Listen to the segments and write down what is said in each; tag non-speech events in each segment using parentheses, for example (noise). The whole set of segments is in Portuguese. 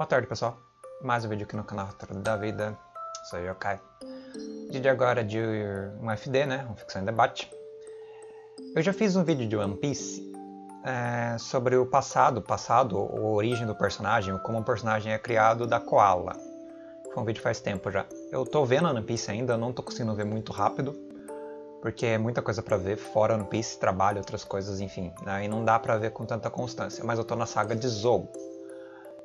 Boa tarde, pessoal. Mais um vídeo aqui no canal Retorno da Vida. Sou eu, Kai. Vídeo agora de um FD, né? Um Ficção em Debate. Eu já fiz um vídeo de One Piece é, sobre o passado, passado, a origem do personagem, como o personagem é criado da Koala. Foi um vídeo faz tempo já. Eu tô vendo One Piece ainda, não tô conseguindo ver muito rápido, porque é muita coisa para ver, fora One Piece, trabalho, outras coisas, enfim. Aí não dá para ver com tanta constância. Mas eu tô na saga de Zou.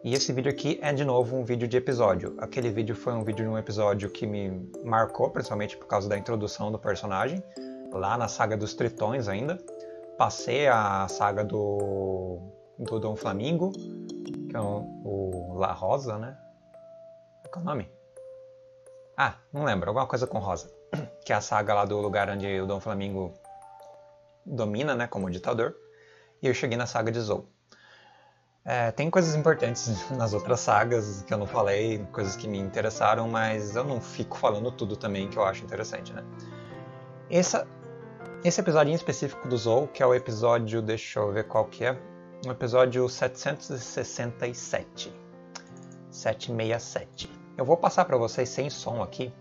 E esse vídeo aqui é de novo um vídeo de episódio. Aquele vídeo foi um vídeo de um episódio que me marcou, principalmente por causa da introdução do personagem, lá na saga dos Tritões ainda. Passei a saga do, do Dom Flamingo, que é o, o La Rosa, né? Qual é o nome? Ah, não lembro, alguma coisa com Rosa. (clears throat) Que é a saga lá do lugar onde o Dom Flamingo domina, né, como ditador. E eu cheguei na saga de Zou. É, tem coisas importantes (laughs) nas outras sagas que eu não falei, coisas que me interessaram, mas eu não fico falando tudo também que eu acho interessante, né? Essa, esse episódio em específico do Zou, que é o episódio, deixa eu ver qual que é, o episódio 767. 767. Eu vou passar para vocês sem som aqui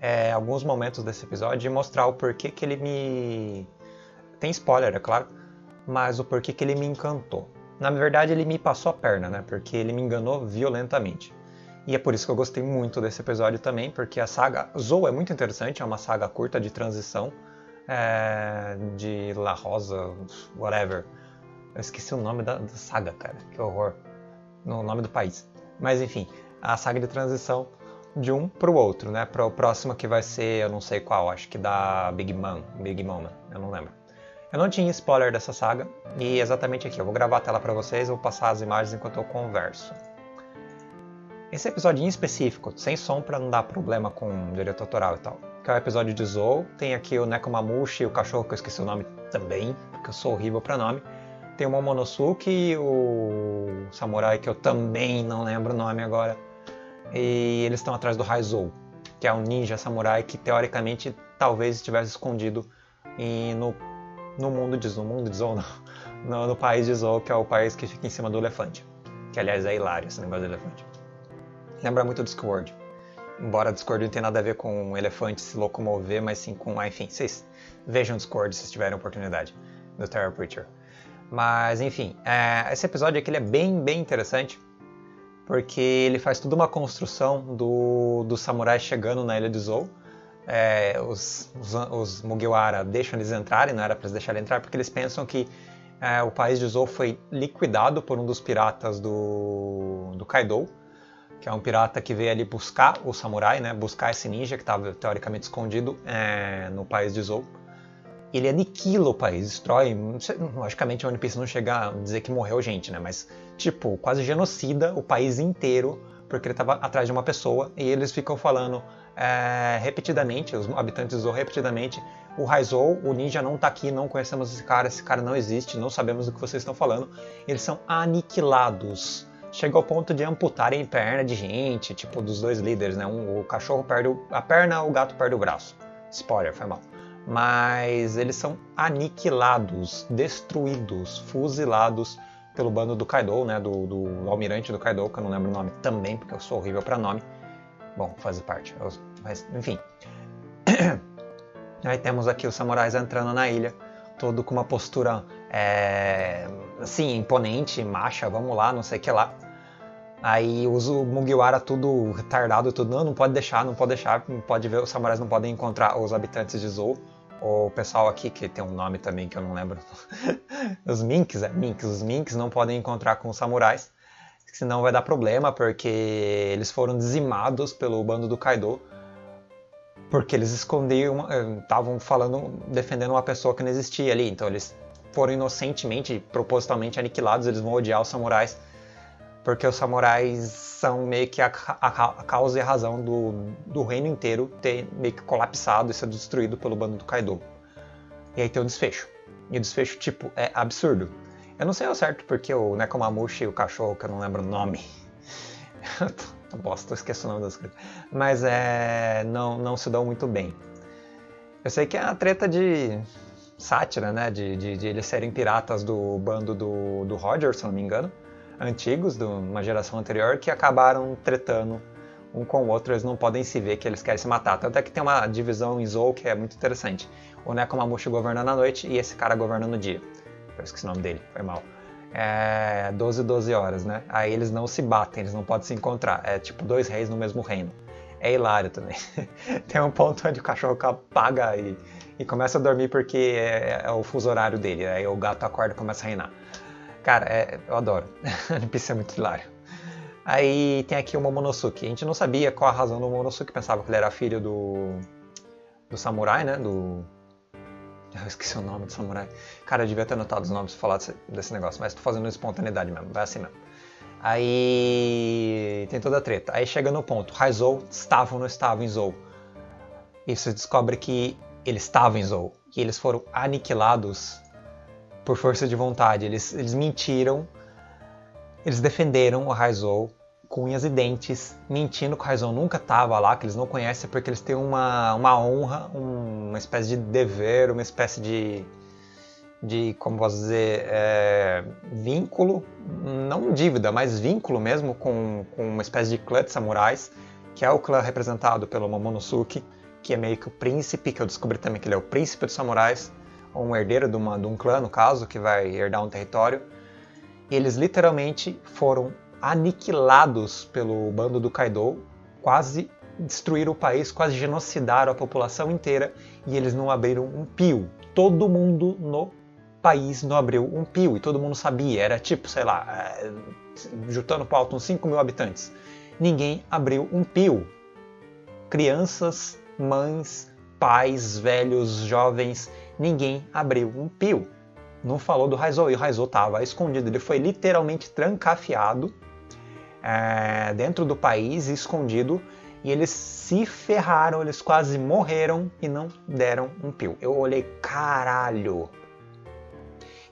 é, alguns momentos desse episódio e mostrar o porquê que ele me... Tem spoiler, é claro, mas o porquê que ele me encantou. Na verdade, ele me passou a perna, né? Porque ele me enganou violentamente. E é por isso que eu gostei muito desse episódio também, porque a saga Zou é muito interessante, é uma saga curta de transição é, de La Rosa, whatever. Eu esqueci o nome da, da saga, cara, que horror. No nome do país. Mas enfim, a saga de transição de um para o outro, né? Para o próximo que vai ser, eu não sei qual, acho que da Big Mom, Big Mom, eu não lembro. Eu não tinha spoiler dessa saga, e exatamente aqui, eu vou gravar a tela para vocês, vou passar as imagens enquanto eu converso. Esse episódio em específico, sem som para não dar problema com direito autoral e tal, que é o episódio de Zou, tem aqui o Nekomamushi, o cachorro que eu esqueci o nome também, porque eu sou horrível para nome. Tem o Momonosuke, o samurai que eu também não lembro o nome agora. E eles estão atrás do Raizou, que é um ninja samurai que teoricamente talvez estivesse escondido no no mundo de Zou, no mundo de Zou (laughs) não, no, no, país de Zou, que é o país que fica em cima do elefante. Que aliás é hilário esse negócio do elefante. Lembra muito Discord. Embora Discord não tenha nada a ver com um elefante se locomover, mas sim com, ah, enfim, vocês vejam Discord se tiverem oportunidade, do Terror Preacher. Mas enfim, é, esse episódio aqui é bem, bem interessante, porque ele faz toda uma construção do, do samurai chegando na ilha de Zou, é, os, os, os, Mugiwara deixam eles entrarem, não era para eles deixarem entrar, porque eles pensam que é, o país de Zou foi liquidado por um dos piratas do, do Kaido, que é um pirata que veio ali buscar o samurai, né, buscar esse ninja que estava teoricamente escondido é, no país de Zou. Ele aniquila o país, destrói. Logicamente, o One Piece não chega a dizer que morreu gente, né? Mas, tipo, quase genocida o país inteiro porque ele estava atrás de uma pessoa e eles ficam falando é, repetidamente, os habitantes usou repetidamente, o Raizou, o ninja não está aqui, não conhecemos esse cara, esse cara não existe, não sabemos do que vocês estão falando. Eles são aniquilados. Chega ao ponto de amputarem perna de gente, tipo dos dois líderes, né? Um, o cachorro perde a perna, o gato perde o braço. Spoiler, foi mal. Mas eles são aniquilados, destruídos, fuzilados pelo bando do Kaido, né? Do, do almirante do Kaido, que eu não lembro o nome também, porque eu sou horrível para nome. Bom, faz parte. Mas, enfim. (clears throat) Aí temos aqui os samurais entrando na ilha, todo com uma postura é, assim, imponente, macha, vamos lá, não sei o que lá. Aí usa o Mugiwara tudo retardado, tudo, não, não pode deixar, não pode deixar, pode ver, os samurais não podem encontrar os habitantes de Zou. O pessoal aqui, que tem um nome também que eu não lembro. (laughs) os Minks, é, Minks, os Minks não podem encontrar com os samurais senão vai dar problema, porque eles foram dizimados pelo bando do Kaido, porque eles escondiam, estavam falando, defendendo uma pessoa que não existia ali, então eles foram inocentemente, propositalmente aniquilados, eles vão odiar os samurais, porque os samurais são meio que a, a, a causa e a razão do, do reino inteiro ter meio que colapsado e ser destruído pelo bando do Kaido. E aí tem o desfecho. E o desfecho, tipo, é absurdo. Eu não sei ao certo porque o Nekomamushi, o cachorro, que eu não lembro o nome. (laughs) Bosta, eu esqueço o nome das coisas. Mas é, não, não se dão muito bem. Eu sei que é a treta de sátira, né? De, de, de eles serem piratas do bando do, do Roger, se não me engano. antigos, de uma geração anterior, que acabaram tretando um com o outro, eles não podem se ver que eles querem se matar. Tanto é que tem uma divisão em Zou que é muito interessante. O Nekomamushi governando a noite e esse cara governando o dia. Eu esqueci o nome dele, foi mal. É 12 12 horas, né? Aí eles não se batem, eles não podem se encontrar. É tipo dois reis no mesmo reino. É hilário também. (laughs) tem um ponto onde o cachorro apaga e, e começa a dormir porque é, é, o fuso horário dele. Aí o gato acorda e começa a reinar. Cara, é, eu adoro. (laughs) Isso é muito hilário. Aí tem aqui o Momonosuke. A gente não sabia qual a razão do Momonosuke. Pensava que ele era filho do, do samurai, né? Do. (laughs) Eu esqueci o nome do samurai. Cara, eu devia ter anotado os nomes pra falar desse, desse negócio, mas tô fazendo espontaneidade mesmo. Vai assim mesmo. Aí tem toda a treta. Aí chega no ponto. Raizou estava ou não estava em Zou. E você descobre que ele estava em Zou. E eles foram aniquilados por força de vontade. Eles, eles mentiram eles defenderam o Raizou com e dentes, mentindo que o Raizou nunca estava lá, que eles não conhecem, porque eles têm uma, uma honra, uma espécie de dever, uma espécie de, de como posso dizer, é, vínculo, não dívida, mas vínculo mesmo com, com uma espécie de clã de samurais, que é o clã representado pelo Momonosuke, que é meio que o príncipe, que eu descobri também que ele é o príncipe dos samurais, ou um herdeiro de, uma, de um clã, no caso, que vai herdar um território. Eles literalmente foram aniquilados pelo bando do Kaido, quase destruíram o país, quase genocidaram a população inteira e eles não abriram um pio. Todo mundo no país não abriu um pio e todo mundo sabia, era tipo, sei lá, é, juntando para alto uns 5 mil habitantes. Ninguém abriu um pio. Crianças, mães, pais, velhos, jovens, ninguém abriu um pio não falou do Raizou, e o Raizou estava escondido. Ele foi literalmente trancafiado é, dentro do país, escondido, e eles se ferraram, eles quase morreram e não deram um pio. Eu olhei, caralho!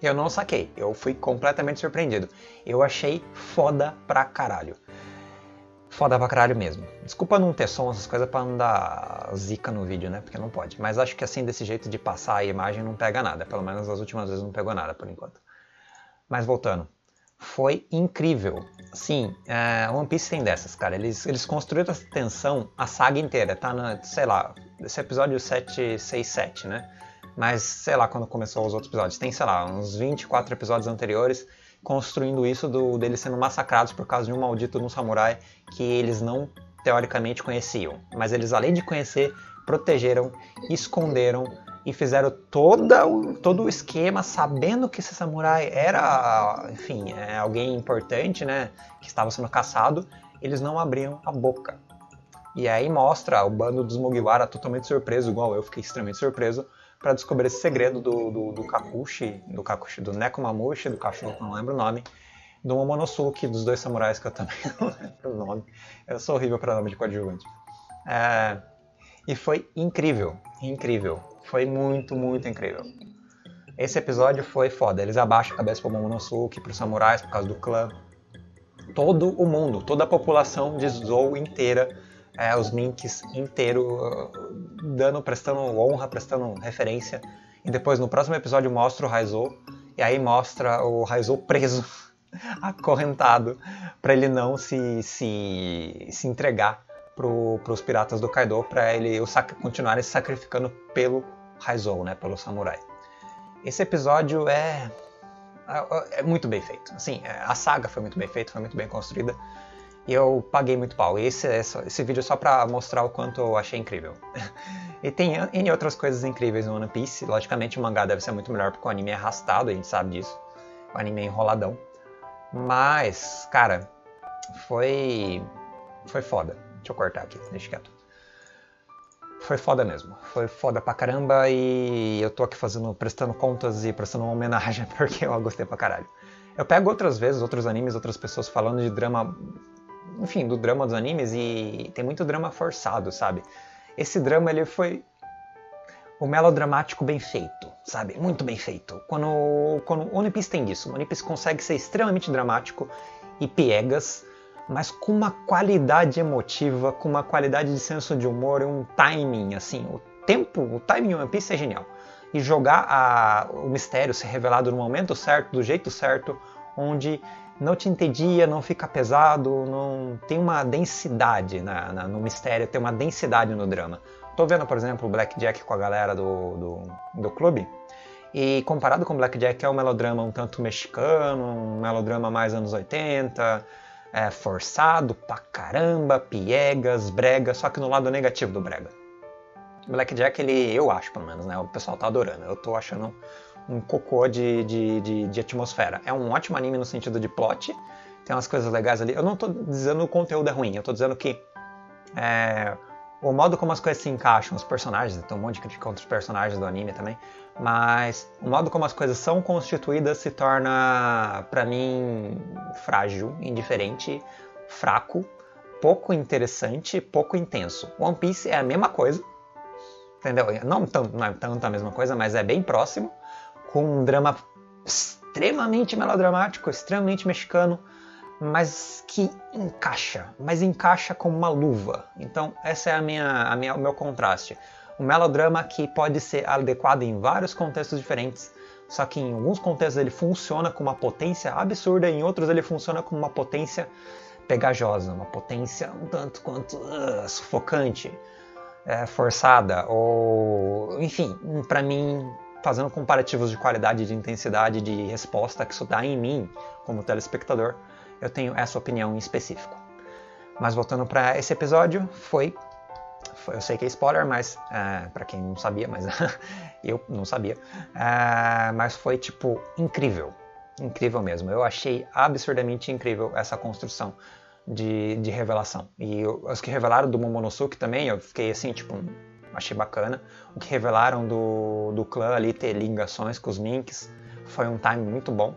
Eu não saquei, eu fui completamente surpreendido. Eu achei foda pra caralho foda pra caralho mesmo. Desculpa não ter som, essas coisas pra não dar zica no vídeo, né? Porque não pode. Mas acho que assim, desse jeito de passar a imagem não pega nada. Pelo menos as últimas vezes não pegou nada por enquanto. Mas voltando. Foi incrível. Sim, é, One Piece tem dessas, cara. Eles, eles construíram essa tensão a saga inteira. Tá na, sei lá, esse episódio 767, né? Mas sei lá quando começou os outros episódios. Tem, sei lá, uns 24 episódios anteriores construindo isso do, deles sendo massacrados por causa de um maldito de samurai que eles não teoricamente conheciam. Mas eles, além de conhecer, protegeram, esconderam e fizeram toda, todo o esquema sabendo que esse samurai era, enfim, é alguém importante, né, que estava sendo caçado, eles não abriam a boca. E aí mostra o bando dos Mugiwara totalmente surpreso, igual eu fiquei extremamente surpreso, para descobrir esse segredo do, do, do Kakushi, do Kakushi, do Nekomamushi, do cachorro, não lembro o nome, do Momonosuke, dos dois samurais que eu também (laughs) não lembro o nome. Eu sou horrível para nome de coadjuvante. É, e foi incrível, incrível. Foi muito, muito incrível. Esse episódio foi foda. Eles abaixam a cabeça pro Momonosuke, pros samurais, por causa do clã. Todo o mundo, toda a população de Zou inteira é, os Minks inteiro, dando, prestando honra, prestando referência. E depois no próximo episódio mostra o Raizou, e aí mostra o Raizou preso, (laughs) acorrentado, para ele não se, se, se entregar para os piratas do Kaido, para ele continuarem se sacrificando pelo Raizou, né, pelo samurai. Esse episódio é, é, é muito bem feito. Assim, é, a saga foi muito bem feita, foi muito bem construída. E eu paguei muito pau. Esse, esse, esse vídeo é só pra mostrar o quanto eu achei incrível. (laughs) e tem N outras coisas incríveis no One Piece. Logicamente o mangá deve ser muito melhor porque o anime é arrastado, a gente sabe disso. O anime é enroladão. Mas, cara, foi. Foi foda. Deixa eu cortar aqui, deixa quieto. Foi foda mesmo. Foi foda pra caramba e eu tô aqui fazendo, prestando contas e prestando uma homenagem (laughs) porque eu gostei pra caralho. Eu pego outras vezes outros animes, outras pessoas falando de drama enfim, do drama dos animes e tem muito drama forçado, sabe? Esse drama ele foi o melodramático bem feito, sabe? Muito bem feito. Quando, quando o One Piece tem isso, One Piece consegue ser extremamente dramático e piegas, mas com uma qualidade emotiva, com uma qualidade de senso de humor e um timing, assim, o tempo, o timing One Piece é genial. E jogar a, o mistério ser revelado no momento certo, do jeito certo, onde não te entedia, não fica pesado, não tem uma densidade na, na, no mistério, tem uma densidade no drama. Tô vendo, por exemplo, o Blackjack com a galera do, do, do clube, e comparado com Blackjack é um melodrama um tanto mexicano, um melodrama mais anos 80, é, forçado pra caramba, piegas, brega, só que no lado negativo do brega. Blackjack, ele, eu acho pelo menos, né? O pessoal tá adorando. Eu tô achando um cocô de, de, de, de, atmosfera. É um ótimo anime no sentido de plot, tem umas coisas legais ali. Eu não tô dizendo o conteúdo é ruim, eu tô dizendo que é, o modo como as coisas se encaixam, os personagens, tem um monte de crítica contra os personagens do anime também, mas o modo como as coisas são constituídas se torna, para mim, frágil, indiferente, fraco, pouco interessante, pouco intenso. One Piece é a mesma coisa, entendeu? Não, tão, não é tanto a mesma coisa, mas é bem próximo com um drama extremamente melodramático, extremamente mexicano, mas que encaixa, mas encaixa como uma luva. Então, essa é a minha, a minha, o meu contraste. Um melodrama que pode ser adequado em vários contextos diferentes, só que em alguns contextos ele funciona com uma potência absurda, em outros ele funciona com uma potência pegajosa, uma potência um tanto quanto uh, sufocante, é, forçada, ou enfim, para mim fazendo comparativos de qualidade, de intensidade, de resposta que isso dá em mim, como telespectador, eu tenho essa opinião em específico. Mas voltando para esse episódio, foi, foi, Eu sei que é spoiler, mas. É, para quem não sabia, mas (laughs) eu não sabia. É, mas foi, tipo, incrível. Incrível mesmo. Eu achei absurdamente incrível essa construção de, de revelação. E os que revelaram do Momonosuke também, eu fiquei assim, tipo, achei bacana. O que revelaram do, do clã ali ter ligações com os Minks foi um time muito bom.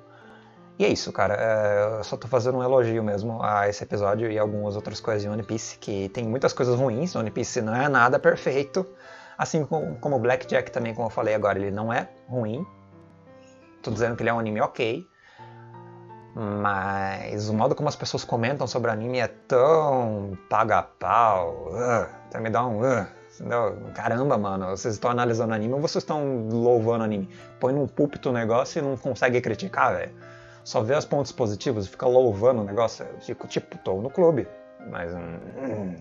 E é isso, cara. É, eu só tô fazendo um elogio mesmo a esse episódio e algumas outras coisas de One Piece, que tem muitas coisas ruins. One Piece não é nada perfeito. Assim como, como Blackjack também, como eu falei agora, ele não é ruim. Tô dizendo que ele é um anime ok. Mas o modo como as pessoas comentam sobre o anime é tão paga-pau. Uh, até me dá um. Uh, Caramba, mano, vocês estão analisando anime ou vocês estão louvando anime? Põe num púlpito o negócio e não consegue criticar, velho. Só vê os pontos positivos e fica louvando o negócio. Eu fico, tipo, tô no clube. Mas hum,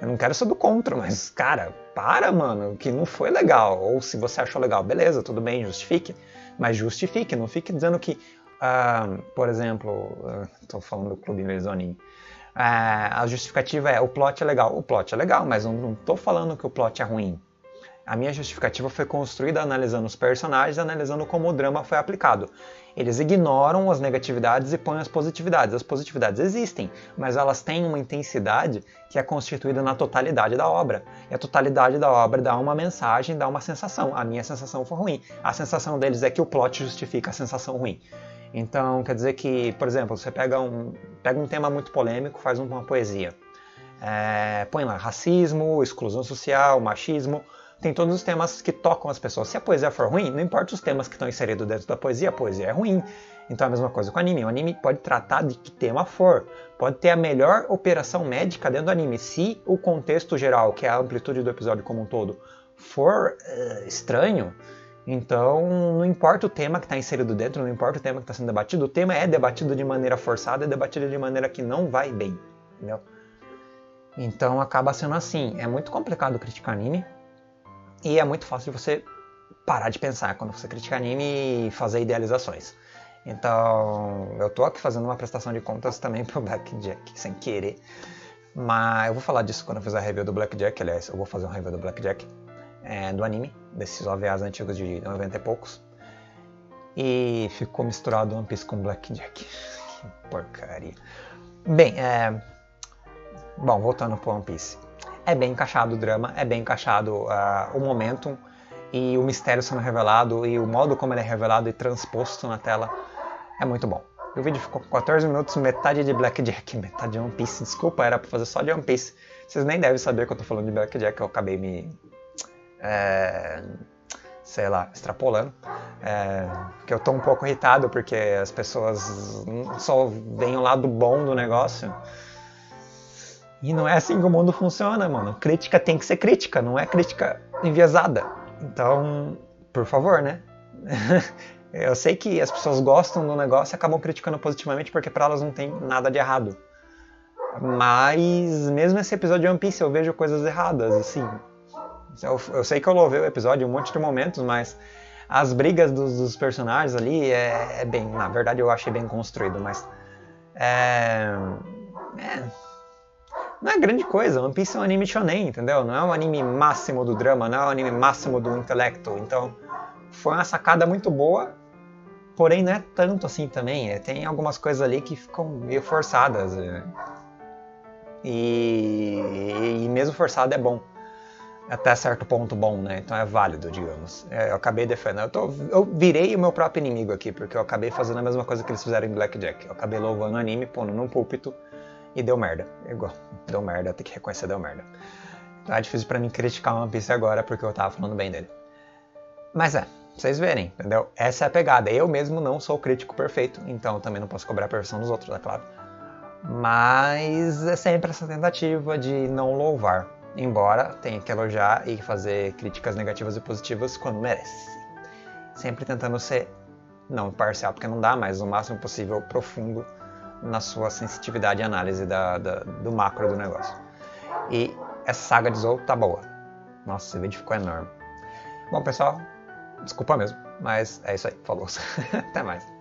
eu não quero ser do contra, mas, cara, para, mano, que não foi legal. Ou se você achou legal, beleza, tudo bem, justifique. Mas justifique, não fique dizendo que, uh, por exemplo, uh, tô falando do clube do anime. É, a justificativa é o plot é legal. O plot é legal, mas eu não estou falando que o plot é ruim. A minha justificativa foi construída analisando os personagens, analisando como o drama foi aplicado. Eles ignoram as negatividades e põem as positividades. As positividades existem, mas elas têm uma intensidade que é constituída na totalidade da obra. E a totalidade da obra dá uma mensagem, dá uma sensação. A minha sensação foi ruim. A sensação deles é que o plot justifica a sensação ruim. Então, quer dizer que, por exemplo, você pega um, pega um tema muito polêmico, faz uma poesia. É, põe lá racismo, exclusão social, machismo, tem todos os temas que tocam as pessoas. Se a poesia for ruim, não importa os temas que estão inseridos dentro da poesia, a poesia é ruim. Então é a mesma coisa com o anime. O anime pode tratar de que tema for, pode ter a melhor operação médica dentro do anime. Se o contexto geral, que é a amplitude do episódio como um todo, for uh, estranho, então, não importa o tema que está inserido dentro, não importa o tema que está sendo debatido, o tema é debatido de maneira forçada, é debatido de maneira que não vai bem, entendeu? Então acaba sendo assim. É muito complicado criticar anime e é muito fácil de você parar de pensar quando você critica anime e fazer idealizações. Então, eu tô aqui fazendo uma prestação de contas também pro Blackjack, sem querer. Mas eu vou falar disso quando eu fizer a review do Blackjack. Aliás, eu vou fazer uma review do Blackjack é, do anime, desses OVAs antigos de 90 e poucos. E ficou misturado One Piece com Blackjack. (laughs) que porcaria. Bem, é... Bom, voltando pro One Piece. É bem encaixado o drama, é bem encaixado uh, o momento e o mistério sendo revelado e o modo como ele é revelado e transposto na tela é muito bom. O vídeo ficou com 14 minutos, metade de Blackjack, metade de One Piece. Desculpa, era pra fazer só de One Piece. Vocês nem devem saber que eu tô falando de Blackjack, eu acabei me é, sei lá, extrapolando. É, que eu tô um pouco irritado porque as pessoas só veem o lado bom do negócio. E não é assim que o mundo funciona, mano. Crítica tem que ser crítica, não é crítica enviesada. Então, por favor, né? (laughs) Eu sei que as pessoas gostam do negócio e acabam criticando positivamente porque para elas não tem nada de errado. Mas mesmo esse episódio de One Piece eu vejo coisas erradas, assim. Eu, eu sei que eu louvei o episódio em um monte de momentos, mas as brigas dos, dos personagens ali é, é, bem. Na verdade eu achei bem construído, mas. É, é, não é grande coisa. One Piece é um anime shonen, entendeu? Não é um anime máximo do drama, não é um anime máximo do intelecto. Então foi uma sacada muito boa porém não é tanto assim também. É, tem algumas coisas ali que ficam meio forçadas. É. E, e, mesmo forçado é bom. Até certo ponto bom, né? Então é válido, digamos. É, eu acabei defendendo. Eu, tô, eu, virei o meu próprio inimigo aqui, porque eu acabei fazendo a mesma coisa que eles fizeram em Blackjack. Eu acabei louvando o anime, pondo num púlpito e deu merda. Igual, deu merda, tem que reconhecer, deu merda. É difícil para mim criticar One Piece agora porque eu tava falando bem dele. Mas é, vocês verem, entendeu? Essa é a pegada. Eu mesmo não sou crítico perfeito, então também não posso cobrar a perfeição dos outros, é claro. Mas é sempre essa tentativa de não louvar, embora tenha que elogiar e fazer críticas negativas e positivas quando merece. Sempre tentando ser não parcial, porque não dá, mas o máximo possível profundo na sua sensitividade e análise da, da, do macro do negócio. E essa saga de Zou tá boa. Nossa, esse vídeo ficou enorme. Bom, pessoal, Desculpa mesmo, mas é isso aí. Falou. (laughs) Até mais.